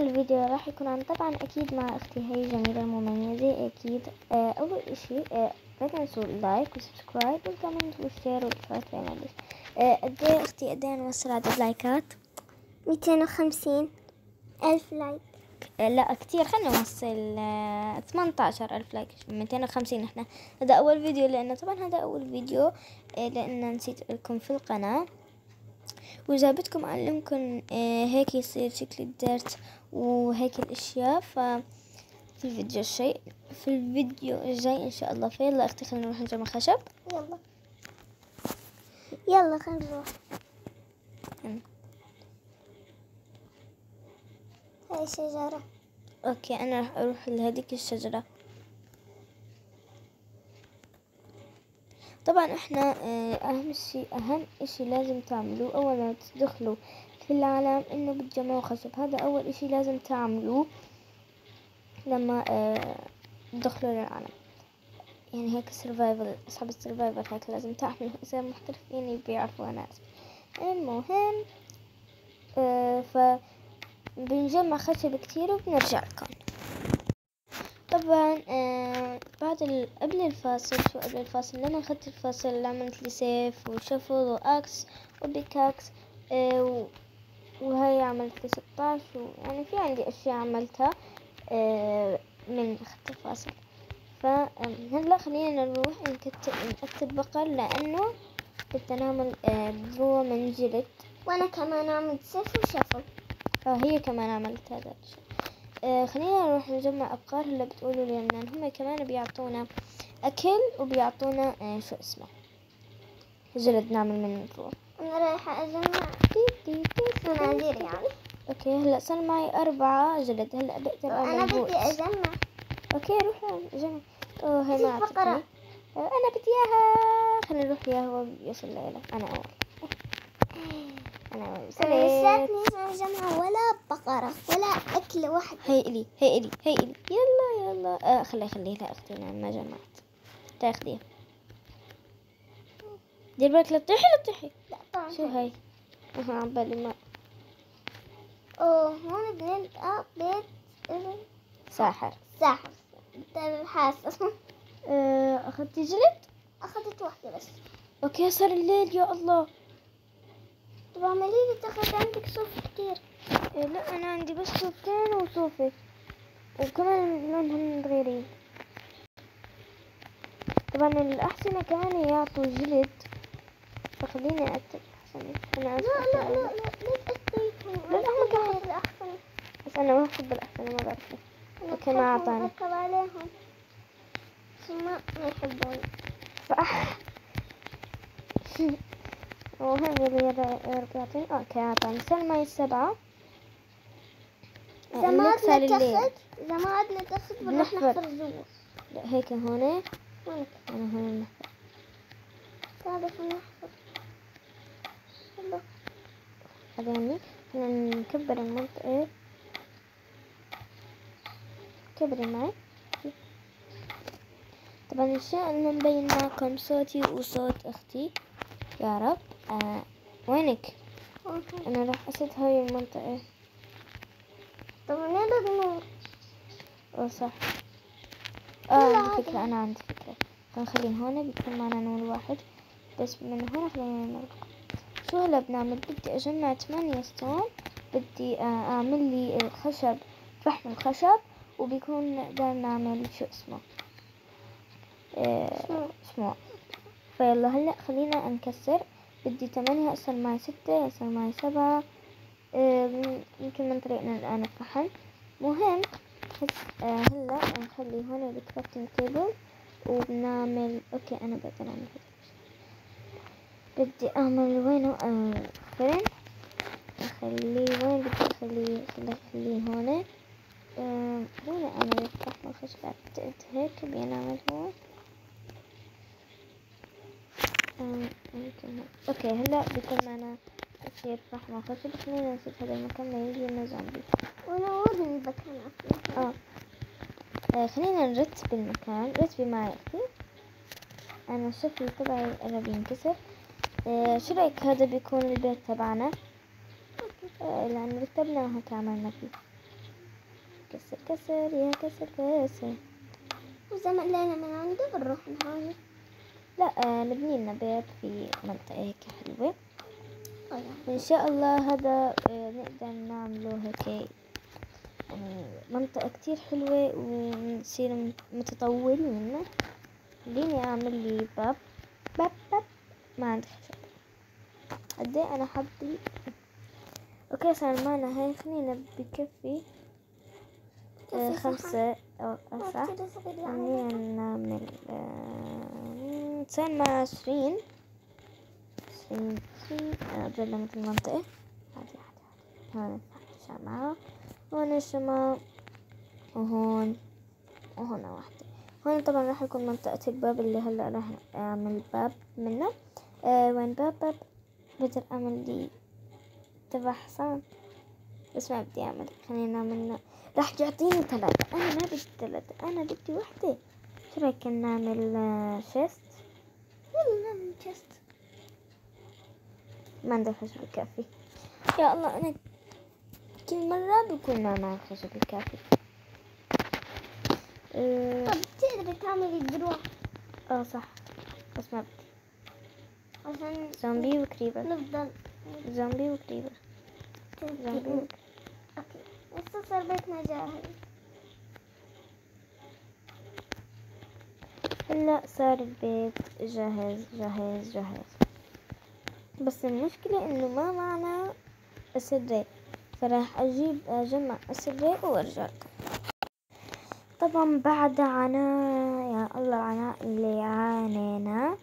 الفيديو راح يكون عن طبعا أكيد مع أختي هي جميلة مميزة أكيد. آه أول إشي آه لا تنسوا اللايك وسبسكرايب والكومنت والشير والفات بين الناس آه قد إيه أختي قد إيه نوصل عدد لايكات؟ 250 ألف like. آه لا كتير. خلينا نوصل آه 18 ألف like 250 إحنا. هذا أول فيديو لأنه طبعا هذا أول فيديو آه لأن نسيت لكم في القناة. وإذا بدكم أعلمكم آه هيك يصير شكل الدرس وهيك الأشياء ف في الفيديو الشيء في الفيديو الجاي إن شاء الله فيلا أختي خلينا نروح نجمع خشب. يلا. يلا خلينا نروح. هاي شجرة أوكي أنا راح أروح لهذيك الشجرة. طبعا إحنا آه، أهم شيء أهم إشي لازم تعملوه أول ما تدخلوا في العالم إنه بتجمعوا خشب. هذا أول إشي لازم تعملوه لما آه، تدخلوا للعالم. يعني هيك survival اصحاب ال survival هيك لازم تعملوا إذا محترفين بيعرفوا أنا المهم آه، ف بنجمع خشب كتير وبنرجع لكم. طبعا آه بعد ال... قبل الفاصل شو قبل الفاصل؟ لما اخذت الفاصل عملت لي سيف و shovel و axe و pickaxe آه و... وهي عملت لي 16 ويعني في عندي أشياء عملتها آه من اخذت الفاصل فهلا خلينا نروح نقتل نقتل بقر لأنه بدنا نعمل آه دروع من جلد وأنا كمان عملت سيف و shovel آه هي كمان عملت هذا الشيء. آه خلينا نروح نجمع أبقار هلا بتقولوا لي لأن هم كمان بيعطونا أكل وبيعطونا آه شو اسمه جلد نعمل منه دروع أنا رايحة أجمع. تي- تي- تي- تي. مناديل يعني. okay هلأ صار معي أربعة جلد. هلأ بقدر أنا أعمل بدي أجمع. okay روح جمع أوه هي ما آه، أنا بدي إياها. خلينا نروح إياها هو يوصل أول. أنا أول. أنا وصلت. لساتني ما جمع ولا بقرة ولا أكلة واحدة هي إلي هي إلي هي إلي. يلا يلا. آه خلي خلي لا أختي أنا ما جمعت. تاخديها دير بالك لا تطيحي لا تطيحي. لا طبعا شو هاي؟ أها عبالي ما. أوه هون بنلقى بيت إبن ساحر. ساحر. طيب حاسة. آه أخذتي جلد؟ أخذت واحدة بس. أوكي صار الليل يا الله. طب اعملي لي تاخد عندك صوف كتير. إيه لا أنا عندي بس صوفتين وصوفي وكمان لونهم متغيرين طبعا الأحسن كمان يعطوا جلد. فخليني أكتب أحسن أنا لا آسفة لا لا لا ليش أكتبهم لا، لا، هم كمان. الأحسن. بس أنا ما بحب الأحسن ما بعرف. أوكي، ما أعطاني. أركب عليهم. ثم ما يحبوني. صح. اللي يعطيني. أوكي أعطاني. سلمى السبعة. إذا ما عدنا تاخد إذا ما عدنا تاخد بنروح. نحفر لا هيك هون. أنا هون نحفر تعرف نحفر يلا. بعدين بدنا نكبر المنطقة. كبري معي. طبعا إن شاء الله مبين معكم صوتي وصوت أختي. يا رب. آه وينك؟ أوكي. أنا راح أسد هاي المنطقة. طب منين النور آه صح. آه عندي. فكرة. أنا عندي فكرة. خلينا هون بيكون معنا نور واحد. بس من هون خلينا نور شو هلا بنعمل بدي أجمع ثمانية ستون بدي آه، أعمل لي الخشب فحم الخشب وبيكون نقدر نعمل شو اسمه؟ شموع. شموع فيلا هلأ خلينا نكسر. بدي ثمانية يصير معي ستة يصير معي سبعة. آه، يمكن من طريقنا الآن الفحم مهم. بس آه هلأ نخلي هون ال crafting table وبنعمل okay أنا بقدر أعمل الشي. بدي أعمل وينه آه فرن. أخليه وين؟ بدي أخليه خليه اخليه هون. آه وين اعمل فحم الخشب بعتقد هيك بنعمل هون. آه. okay هلا بيكون معنا يصير فحم الخشب خلينا نسيب هذا المكان لا يجي لنا زومبي. وأنا وين المكان أصلا آه. آه، خلينا نرتب المكان رتبي معي أختي أنا الشكل تبعي قرب ينكسر. آه، شو رأيك هذا بيكون البيت تبعنا؟ آه، لأن رتبنا وهيك عملنا فيه. كسر كسر يا كسر كسر. ما لقينا من عنده بنروح نهاية. لا آه نبني لنا بيت في منطقة هيك حلوة. طيب. إن شاء الله هذا آه نقدر نعمله هيك يعني منطقة كتير حلوة ونصير متطورين منه خليني أعمل لي باب. باب باب. ما عندي قد إيه أنا حبي؟ أوكي صار معنا هاي. خلينا بكفي آه. خمسة. أو يعني خلينا نعمل صار مع عشرين. عشرين عشرين. أجل مثل المنطقة. عادي عادي هون شمعة هون شمعة وهون وهون واحدة. هون طبعا راح يكون منطقة الباب اللي هلأ راح أعمل باب منه. آه وين باب باب بقدر أعمل لي تبع حصان. بس ما بدي أعمل خلينا نعمل راح يعطيني ثلاثة. أنا ما بدي ثلاثة أنا بدي وحدة. شو رأيك نعمل آه، شيست يلا نعمل chest ما عندي خشب الكافي يا الله أنا كل مرة بكون ما معي خشب الكافي آه. طب تقدري تعملي دروع آه، صح. بس ما بدي عشان zombie و creeper. نفضل. zombie و creeper. zombie و creeper. okay. هسه صار بيتنا جاهز هلا صار البيت جاهز جاهز جاهز. بس المشكلة إنه ما معنا اسرة فراح أجيب أجمع اسرة وأرجع. لكم طبعا بعد عناء يا الله عناء اللي عانينا.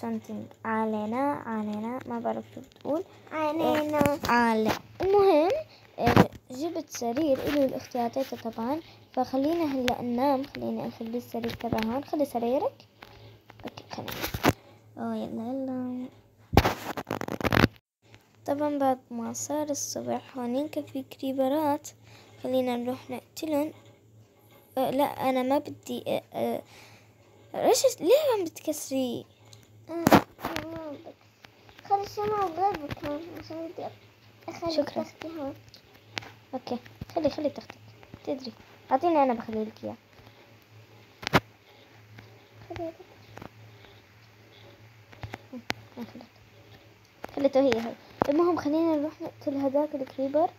تنق علينا عانينا ما بعرف شو بتقول. عانينا عالي المهم آه، جبت سرير إله الاختيارات طبعا. فخلينا هلأ ننام. خليني اخلي السرير تبع هون. خلي سريرك. okay خلينا. آه يلا يلا. طبعا بعد ما صار الصبح هونين كان في creeperات. خلينا نروح نقتلن أه لا أنا ما بدي أه أه ليش ليه عم بتكسري؟ آه،. خلي عشان أخلي شكراً. okay خلي خلي تختك تدري. أعطيني أنا بخلي لك إياه. خليته هي هاي. المهم خلينا نروح نقتل هذاك ال creeper.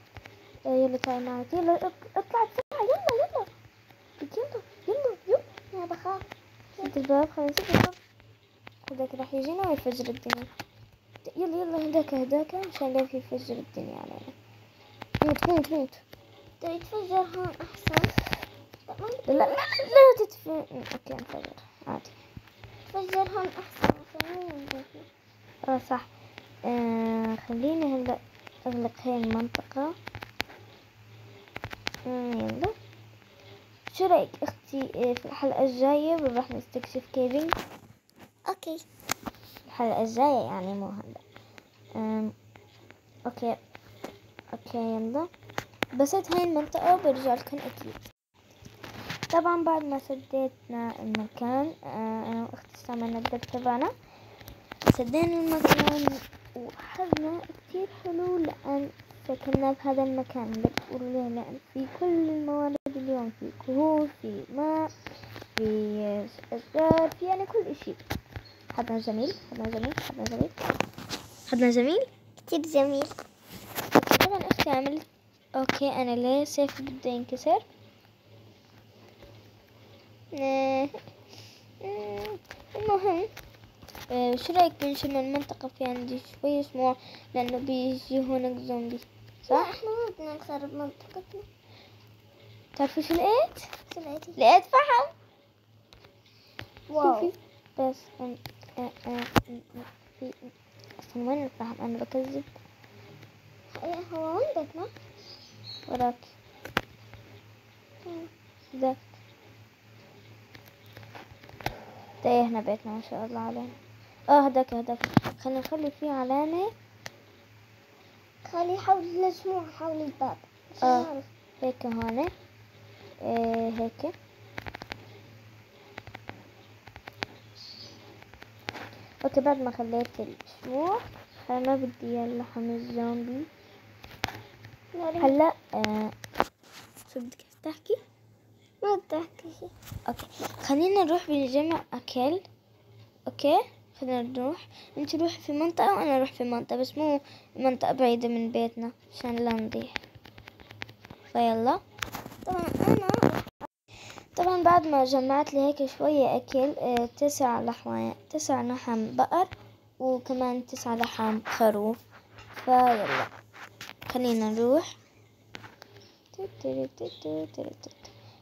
آه، يلا تعال معي يلا اط- اطلع بسرعة. يلا يلا. يلا يلا. يلا أنا بخاف سد الباب؟ خلينا نسد الباب. هذاك راح يجينا ويفجر الدنيا. يلا يلا هداك هداك عشان لا يفجر الدنيا علينا. موت موت موت. يتفجر هون أحسن. لا لا لا تتف okay انفجر عادي. يتفجر هون أحسن. آه صح. آه خليني هلا اغلق هاي المنطقة. آه يلا. شو رأيك أختي آه، في الحلقة الجاية؟ راح نستكشف caving okay. الحلقة الجاية يعني مو هلا. okay. okay يلا. بسد هاي المنطقة وبرجع لكم أكيد. طبعا بعد ما سديتنا المكان آه، أنا وأختي استعملنا الدب تبعنا. سدينا المكان وحظنا كتير حلو لأن سكننا بهذا المكان. بتقولوا ليه لأن في كل الموارد اليوم في كهوف في ماء في أشجار في يعني كل إشي. حظنا جميل حظنا جميل حظنا جميل. حظنا جميل؟ كتير okay طبعا أختي عملت. okay أنا ليه سيف بده ينكسر. آه، آه، المهم آه، شو رأيك بنشم المنطقة في عندي شوي شموع لأنه بيجي هونك زومبي صح؟ إحنا ما بدنا نخرب منطقتنا تعرفوا شو لقيت؟ شو لقيتي؟ لقيت فحم. واو. شوفي بس آه آه في أصلا وين أنا بكذب هو وين بيتنا؟ وراك ذاك تايهنا بيتنا ما شاء الله علينا آه هداك هداك خلينا نخلي فيه علامة خلي حول الشموع حول الباب آه. نعرف. هيك هون إيه هيك okay بعد ما خليت الشموع أنا ما بدي اللحم الزومبي. هلا آه شو بدك تحكي؟ ما بدي أحكي شيء okay. خلينا نروح بنجمع أكل. okay؟ خلينا نروح. أنت روحي في منطقة وأنا أروح في منطقة بس مو منطقة بعيدة من بيتنا عشان لا نضيع. فيلا. طبعا. بعد ما جمعت لي هيك شوية أكل آه تسع لحم تسع لحم بقر وكمان تسع لحم خروف. فيلا خلينا نروح.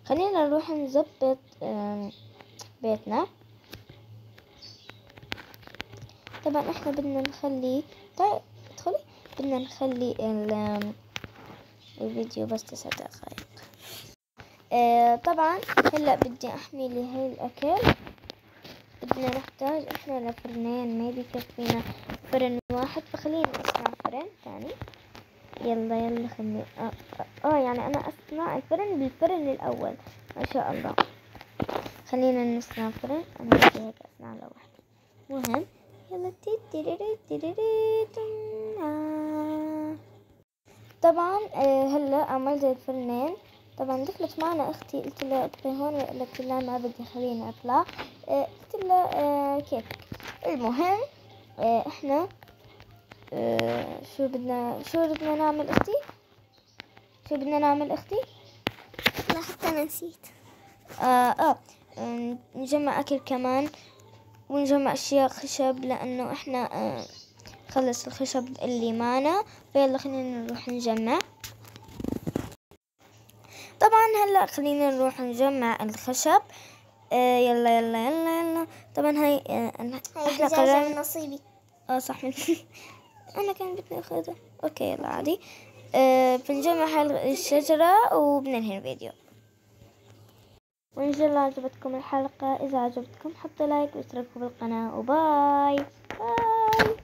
خلينا نروح نظبط بيتنا. طبعا إحنا بدنا نخلي طيب ادخلي بدنا نخلي الفيديو بس تسع دقايق آه طبعا هلأ بدي أحمي لي هاي الأكل. بدنا نحتاج إحنا لفرنين ما بكفينا فرن واحد. فخلينا نصنع فرن ثاني. يلا يلا خلينا آه, آه, آه يعني أنا اصنع الفرن بالفرن الأول. ما شاء الله. خلينا نصنع فرن. أنا بدي هيك اصنع له واحدة مهم. يلا آه. طبعا آه هلأ عملت الفرنين. طبعا دخلت معنا أختي قلت لها أطلعي هون قالت لها ما بدي خليني أطلع. آه قلت لها آه كيف؟ المهم آه إحنا شو بدنا شو بدنا نعمل أختي؟ شو بدنا نعمل أختي؟ لا حتى أنا نسيت. آه آه، نجمع أكل كمان ونجمع أشياء خشب لأنه إحنا آه خلص الخشب اللي معنا فيلا خلينا نروح نجمع. طبعا هلأ خلينا نروح نجمع الخشب. آه يلا يلا يلا يلا. طبعا هاي آه هاي إحنا قررنا من نصيبي. آه صح. من أنا كان بدي اخذها okay يلا عادي. آه بنجمع هاي الشجرة وبننهي الفيديو. وإن شاء الله عجبتكم الحلقة. إذا عجبتكم حطوا like واشتركوا بالقناة. و bye. bye.